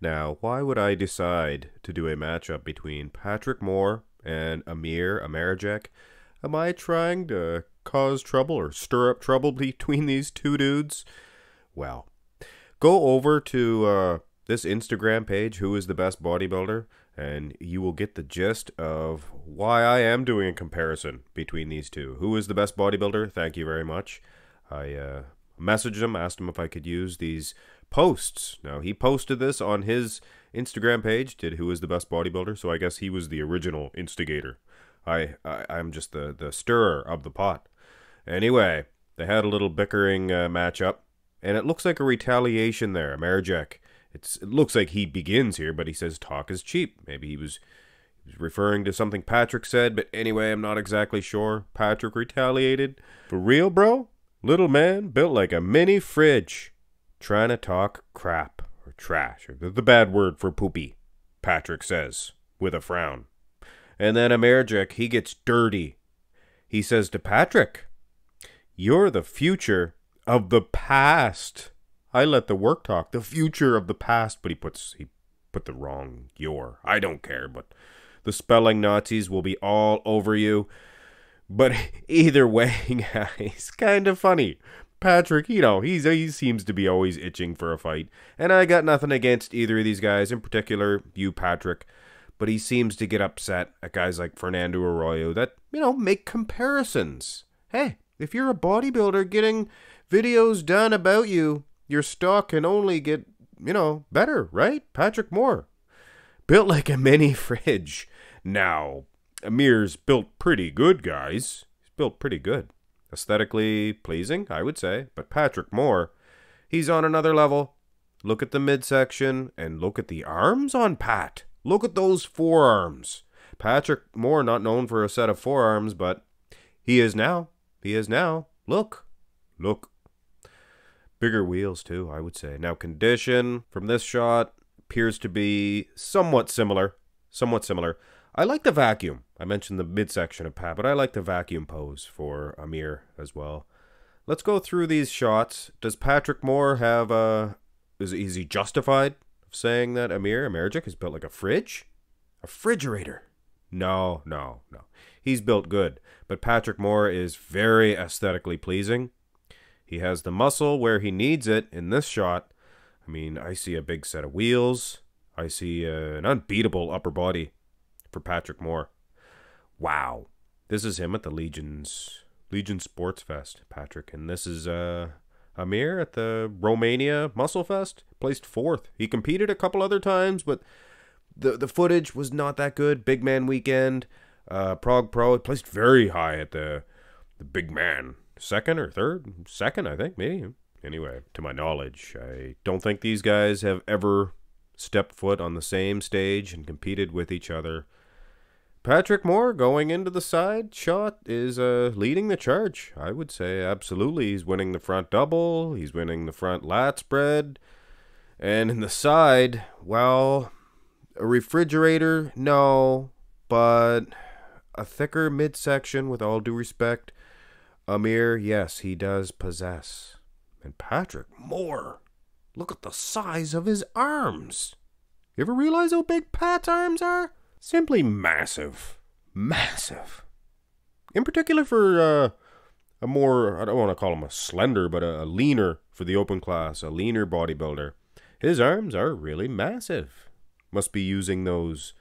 Now, why would I decide to do a matchup between Patrick Moore and Emir Omeragic? Am I trying to cause trouble or stir up trouble between these two dudes? Well, go over to uh, this Instagram page, Who is the Best Bodybuilder, and you will get the gist of why I am doing a comparison between these two. Who is the best bodybuilder? Thank you very much. I uh, messaged him, asked him if I could use these posts. Now, he posted this on his Instagram page, did Who is the Best Bodybuilder, so I guess he was the original instigator. I, I I'm just the, the stirrer of the pot. Anyway, they had a little bickering uh, matchup, and it looks like a retaliation there. Omeragic it's, it looks like he begins here, but he says talk is cheap. Maybe he was, he was referring to something Patrick said, but anyway, I'm not exactly sure. Patrick retaliated. For real, bro? Little man built like a mini fridge. Trying to talk crap or trash, or the, bad word for poopy, Patrick says, with a frown. And then Omeragic, he gets dirty. He says to Patrick, You're the future of the past. I let the work talk, the future of the past, but he puts he put the wrong your. I don't care, but the spelling Nazis will be all over you. But either way, guys, kind of funny. Patrick, you know, he's he seems to be always itching for a fight, and I got nothing against either of these guys, in particular you, Patrick. But he seems to get upset at guys like Fernando Arroyo that you know make comparisons. Hey, if you're a bodybuilder getting videos done about you, your stock can only get, you know, better, right? Patrick Moore. Built like a mini fridge. Now, Emir's built pretty good, guys. He's built pretty good. Aesthetically pleasing, I would say. But Patrick Moore, he's on another level. Look at the midsection and look at the arms on Pat. Look at those forearms. Patrick Moore, not known for a set of forearms, but he is now. He is now. Look. Look. Bigger wheels, too, I would say. Now, condition from this shot appears to be somewhat similar. Somewhat similar. I like the vacuum. I mentioned the midsection of Pat, but I like the vacuum pose for Emir as well. Let's go through these shots. Does Patrick Moore have a. Is, is he justified saying that Emir Omeragic is built like a fridge? A refrigerator? No, no, no. He's built good, but Patrick Moore is very aesthetically pleasing. He has the muscle where he needs it in this shot. I mean, I see a big set of wheels. I see uh, an unbeatable upper body for Patrick Moore. Wow. This is him at the Legion's Legion Sports Fest, Patrick. And this is uh Emir at the Romania Muscle Fest. Placed fourth. He competed a couple other times, but the the footage was not that good. Big Man Weekend, uh, Prague Pro placed very high at the the Big Man second or third, second, I think, maybe. Anyway, to my knowledge, I don't think these guys have ever stepped foot on the same stage and competed with each other. Patrick Moore going into the side shot is uh, leading the charge. I would say absolutely. He's winning the front double. He's winning the front lat spread. And in the side, well, a refrigerator, no, but a thicker midsection, with all due respect, Emir, yes, he does possess. And Patrick, Moore, Look at the size of his arms. You ever realize how big Pat's arms are? Simply massive. Massive. In particular for uh, a more, I don't want to call him a slender, but a, a leaner for the open class, a leaner bodybuilder. His arms are really massive. Must be using those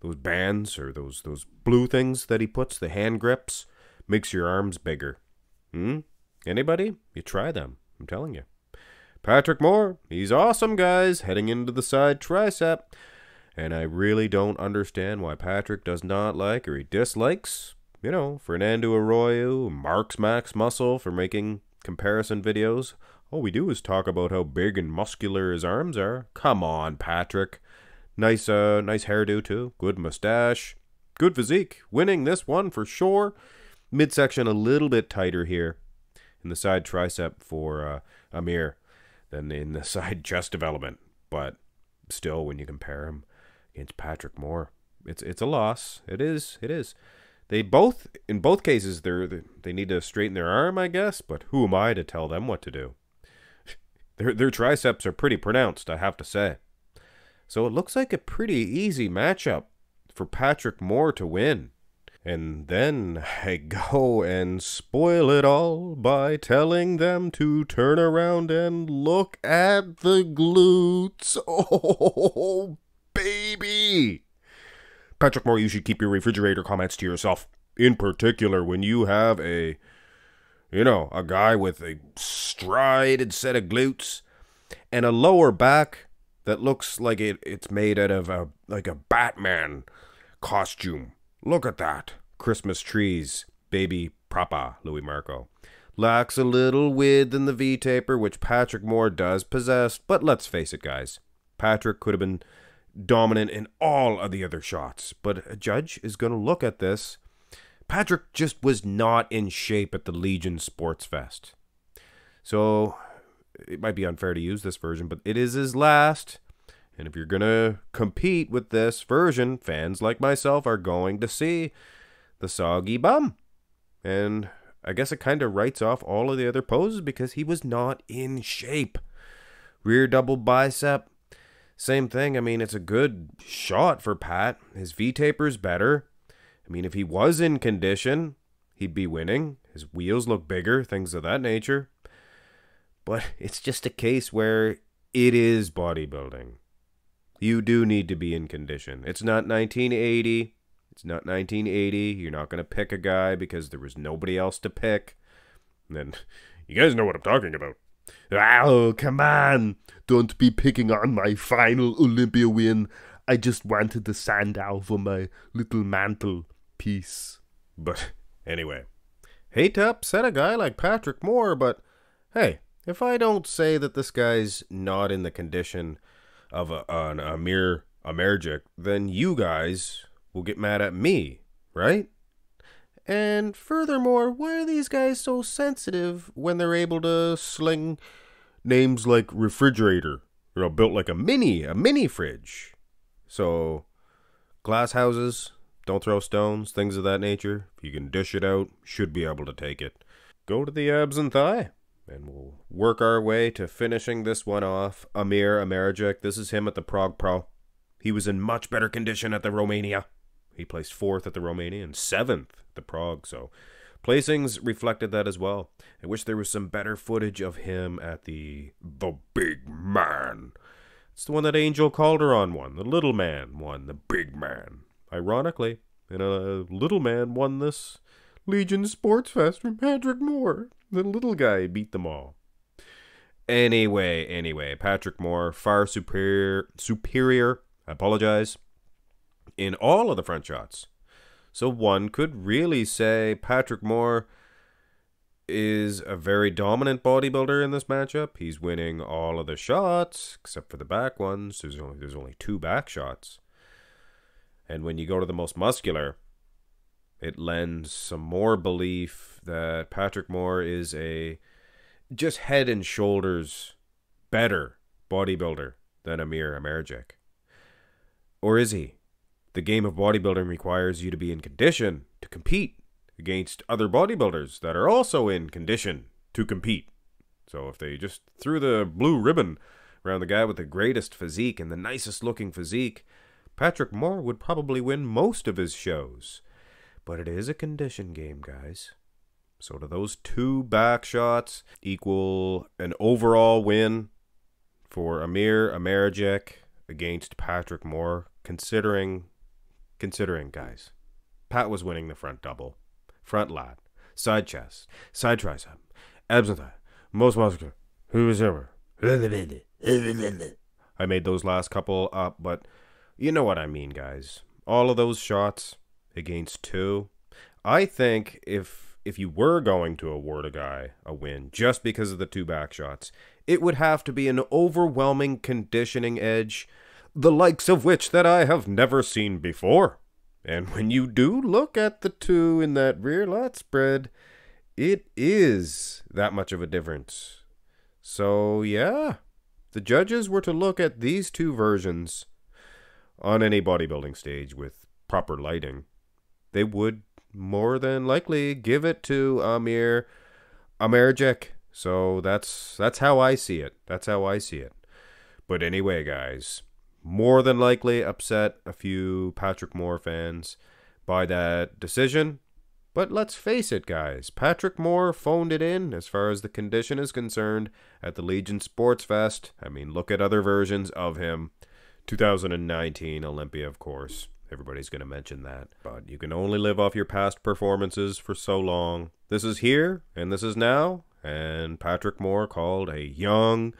those bands or those those blue things that he puts, the hand grips, makes your arms bigger. Hmm? Anybody? You try them. I'm telling you. Patrick Moore, he's awesome, guys, heading into the side tricep. And I really don't understand why Patrick does not like or he dislikes, you know, Fernando Arroyo, Marx Max Muscle for making comparison videos. All we do is talk about how big and muscular his arms are. Come on, Patrick. Nice, uh, nice hairdo too. Good mustache. Good physique. Winning this one for sure midsection a little bit tighter here in the side tricep for uh, Emir than in the side chest development. But still, when you compare him against Patrick Moore, it's it's a loss. It is. It is. They both, in both cases, they're they need to straighten their arm, I guess. But who am I to tell them what to do? their their triceps are pretty pronounced, I have to say. So it looks like a pretty easy matchup for Patrick Moore to win. And then I go and spoil it all by telling them to turn around and look at the glutes. Oh, baby! Patrick Moore, you should keep your refrigerator comments to yourself. In particular, when you have a, you know, a guy with a strided set of glutes and a lower back that looks like it, it's made out of a like a Batman costume. Look at that. Christmas trees, baby Papa, Louis Marco. Lacks a little width in the V taper, which Patrick Moore does possess, but let's face it, guys. Patrick could have been dominant in all of the other shots, but a judge is going to look at this. Patrick just was not in shape at the Legion Sports Fest. So it might be unfair to use this version, but it is his last. And if you're going to compete with this version, fans like myself are going to see the soggy bum. And I guess it kind of writes off all of the other poses because he was not in shape. Rear double bicep, same thing. I mean, it's a good shot for Pat. His V taper's better. I mean, if he was in condition, he'd be winning. His wheels look bigger, things of that nature. But it's just a case where it is bodybuilding. You do need to be in condition. It's not 1980. It's not 1980. You're not going to pick a guy because there was nobody else to pick. And then, you guys know what I'm talking about. Oh, come on. Don't be picking on my final Olympia win. I just wanted the sandal for my little mantle piece. But anyway, hate to upset a guy like Patrick Moore, but hey, if I don't say that this guy's not in the condition of a, an Emir Omeragic, then you guys will get mad at me, right? And furthermore, why are these guys so sensitive when they're able to sling names like refrigerator, you know, built like a mini, a mini fridge? So, glass houses, don't throw stones, things of that nature. If you can dish it out, should be able to take it. Go to the abs and thigh, and we'll work our way to finishing this one off. Emir Omeragic, this is him at the Prague Pro. He was in much better condition at the Romania. He placed fourth at the Romania and seventh at the Prague, so placings reflected that as well. I wish there was some better footage of him at the the big man. It's the one that Angel Calderon won. The little man won. The big man. Ironically, and a little man won this Legion Sports Fest from Patrick Moore. The little guy beat them all. Anyway, anyway, Patrick Moore far superior superior. I apologize in all of the front shots. So one could really say Patrick Moore is a very dominant bodybuilder in this matchup. He's winning all of the shots except for the back ones. There's only there's only two back shots. And when you go to the most muscular, it lends some more belief that Patrick Moore is a just head and shoulders better bodybuilder than Emir Omeragic. Or is he? The game of bodybuilding requires you to be in condition to compete against other bodybuilders that are also in condition to compete. So if they just threw the blue ribbon around the guy with the greatest physique and the nicest looking physique, Patrick Moore would probably win most of his shows. But it is a condition game, guys. So do those two back shots equal an overall win for Emir Omeragic against Patrick Moore, considering Considering, guys, Pat was winning the front double, front lat, side chest, side tricep, abs and thigh, most muscular, who was ever. I made those last couple up, but you know what I mean, guys. All of those shots against two. I think if if you were going to award a guy a win just because of the two back shots, it would have to be an overwhelming conditioning edge the likes of which that I have never seen before. And when you do look at the two in that rear lat spread, it is that much of a difference. So, yeah, the judges were to look at these two versions on any bodybuilding stage with proper lighting. They would more than likely give it to Emir Omeragic. So that's that's how I see it. That's how I see it. But anyway, guys, more than likely upset a few Patrick Moore fans by that decision. But let's face it, guys. Patrick Moore phoned it in as far as the condition is concerned at the Legion Sports Fest. I mean, look at other versions of him. 2019 Olympia, of course. Everybody's going to mention that. But you can only live off your past performances for so long. This is here, and this is now. And Patrick Moore called a young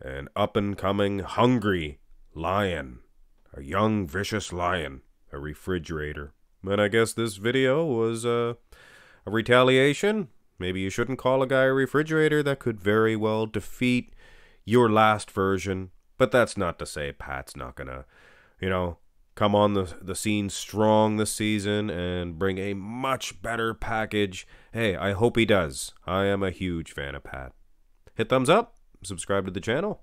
and up and coming hungry lion. A young, vicious lion. A refrigerator. And I guess this video was uh, a retaliation. Maybe you shouldn't call a guy a refrigerator. That could very well defeat your last version. But that's not to say Pat's not gonna, you know, come on the, the scene strong this season and bring a much better package. Hey, I hope he does. I am a huge fan of Pat. Hit thumbs up, subscribe to the channel.